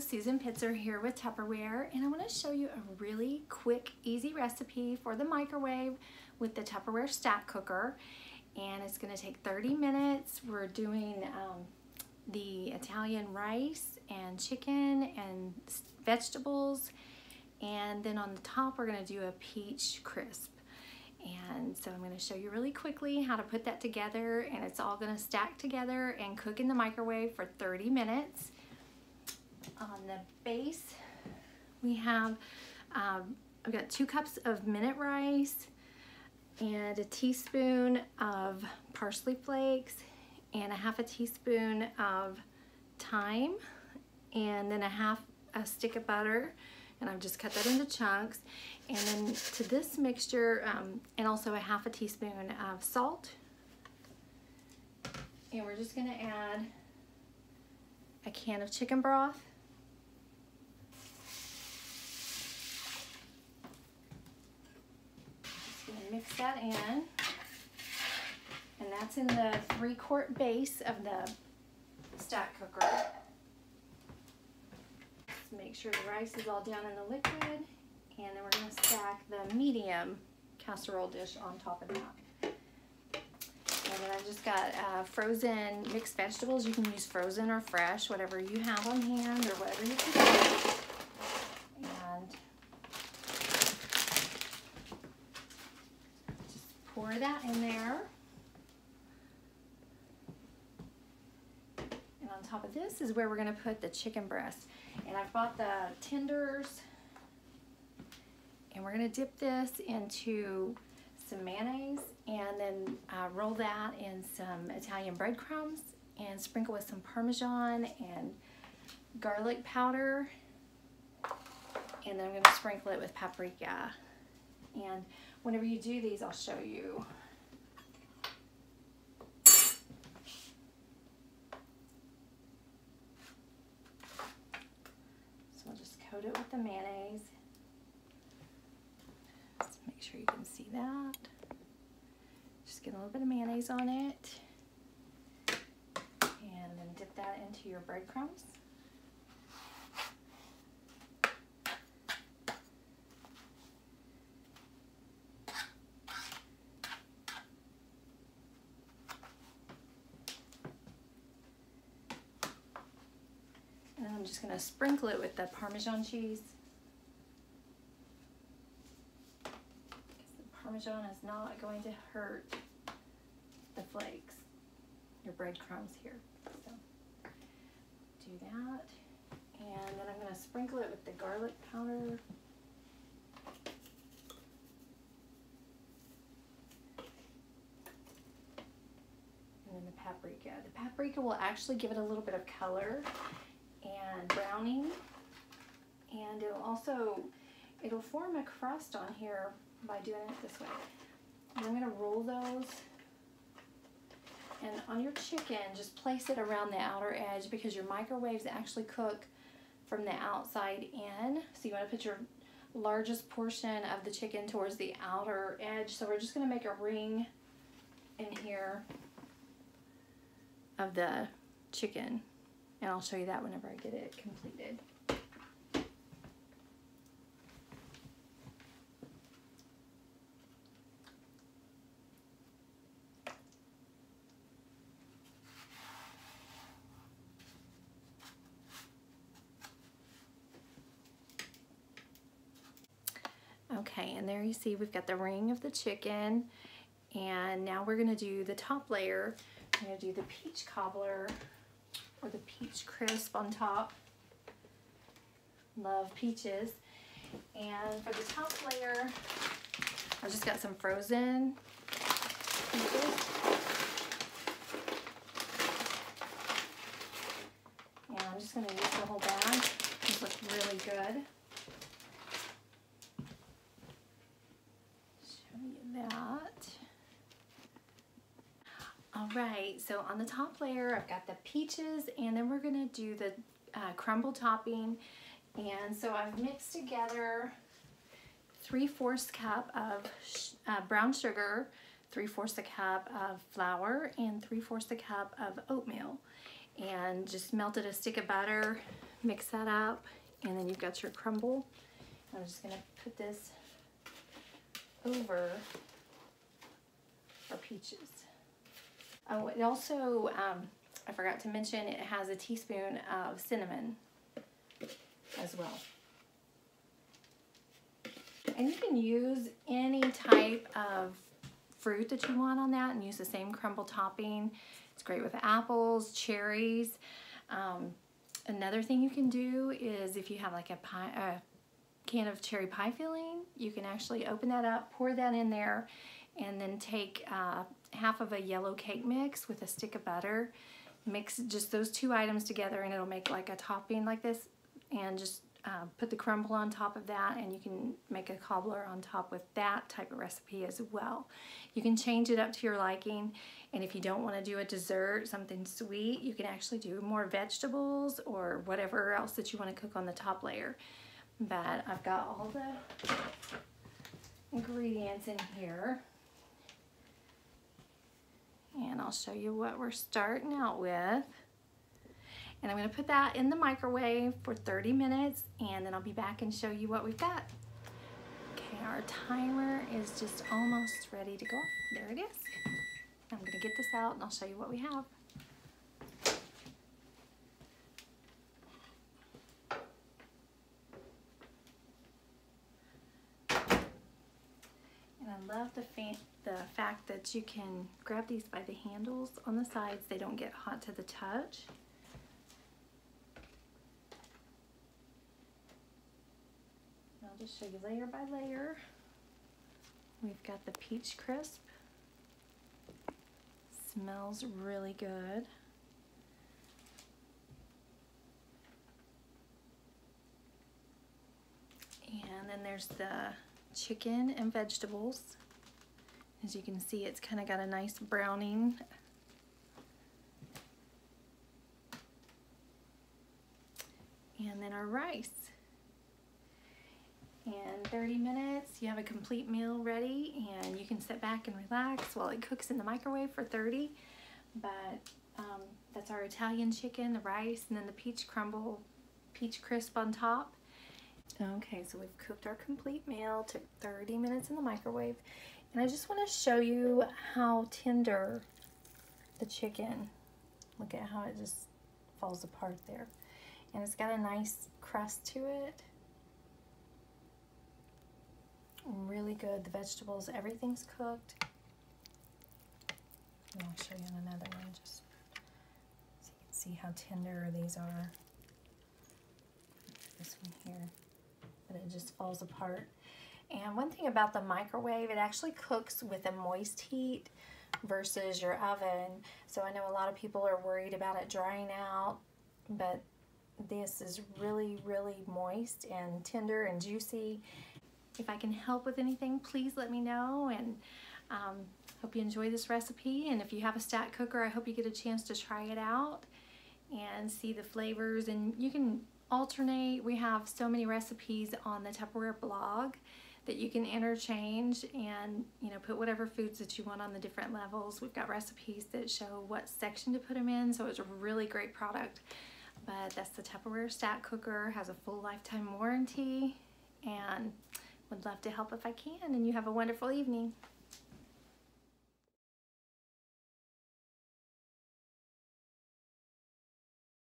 Susan Pittser here with Tupperware and I want to show you a really quick easy recipe for the microwave with the Tupperware stack cooker. And it's going to take 30 minutes. We're doing um, the Italian rice and chicken and vegetables. And then on the top we're going to do a peach crisp. And so I'm going to show you really quickly how to put that together and it's all going to stack together and cook in the microwave for 30 minutes on the base, we have, um, I've got two cups of minute rice and a teaspoon of parsley flakes and a half a teaspoon of thyme and then a half a stick of butter. And I've just cut that into chunks. And then to this mixture um, and also a half a teaspoon of salt. And we're just gonna add a can of chicken broth mix that in. And that's in the three quart base of the stack cooker. Make sure the rice is all down in the liquid. And then we're gonna stack the medium casserole dish on top of that. And then I've just got uh, frozen mixed vegetables. You can use frozen or fresh, whatever you have on hand or whatever you prefer. pour that in there. And on top of this is where we're gonna put the chicken breast. And I've bought the tenders and we're gonna dip this into some mayonnaise and then uh, roll that in some Italian breadcrumbs and sprinkle with some Parmesan and garlic powder. And then I'm gonna sprinkle it with paprika. And whenever you do these, I'll show you. So I'll just coat it with the mayonnaise. Just make sure you can see that. Just get a little bit of mayonnaise on it. And then dip that into your breadcrumbs. I'm just going to sprinkle it with the Parmesan cheese. The Parmesan is not going to hurt the flakes, your breadcrumbs here. So do that. And then I'm going to sprinkle it with the garlic powder. And then the paprika. The paprika will actually give it a little bit of color browning. And it'll also, it'll form a crust on here by doing it this way. And I'm gonna roll those and on your chicken, just place it around the outer edge because your microwaves actually cook from the outside in. So you wanna put your largest portion of the chicken towards the outer edge. So we're just gonna make a ring in here of the chicken. And I'll show you that whenever I get it completed. Okay, and there you see we've got the ring of the chicken. And now we're gonna do the top layer. I'm gonna do the peach cobbler or the peach crisp on top. Love peaches. And for the top layer, I just got some frozen peaches. And I'm just gonna use the whole bag. These look really good. All so on the top layer, I've got the peaches and then we're gonna do the uh, crumble topping. And so I've mixed together 3 fourths cup of uh, brown sugar, 3 fourths a cup of flour, and 3 fourths a cup of oatmeal. And just melted a stick of butter, mix that up, and then you've got your crumble. I'm just gonna put this over our peaches. Oh, it also, um, I forgot to mention, it has a teaspoon of cinnamon as well. And you can use any type of fruit that you want on that and use the same crumble topping. It's great with apples, cherries. Um, another thing you can do is if you have like a pie, a can of cherry pie filling, you can actually open that up, pour that in there, and then take uh, half of a yellow cake mix with a stick of butter. Mix just those two items together and it'll make like a topping like this and just uh, put the crumble on top of that and you can make a cobbler on top with that type of recipe as well. You can change it up to your liking and if you don't want to do a dessert, something sweet, you can actually do more vegetables or whatever else that you want to cook on the top layer. But I've got all the ingredients in here. And I'll show you what we're starting out with. And I'm gonna put that in the microwave for 30 minutes and then I'll be back and show you what we've got. Okay, our timer is just almost ready to go. There it is. I'm gonna get this out and I'll show you what we have. Love the, the fact that you can grab these by the handles on the sides. They don't get hot to the touch. I'll just show you layer by layer. We've got the peach crisp. Smells really good. And then there's the chicken and vegetables. As you can see, it's kind of got a nice browning. And then our rice. And 30 minutes, you have a complete meal ready and you can sit back and relax while it cooks in the microwave for 30. But um, that's our Italian chicken, the rice, and then the peach crumble, peach crisp on top. Okay, so we've cooked our complete meal, took 30 minutes in the microwave. And I just want to show you how tender the chicken, look at how it just falls apart there. And it's got a nice crust to it. Really good, the vegetables, everything's cooked. And I'll show you another one, just so you can see how tender these are. This one here but it just falls apart. And one thing about the microwave, it actually cooks with a moist heat versus your oven. So I know a lot of people are worried about it drying out, but this is really, really moist and tender and juicy. If I can help with anything, please let me know. And um, hope you enjoy this recipe. And if you have a stack cooker, I hope you get a chance to try it out and see the flavors. And you can alternate. We have so many recipes on the Tupperware blog that you can interchange and you know put whatever foods that you want on the different levels. We've got recipes that show what section to put them in, so it's a really great product. But that's the Tupperware Stack Cooker, has a full lifetime warranty, and would love to help if I can. And you have a wonderful evening.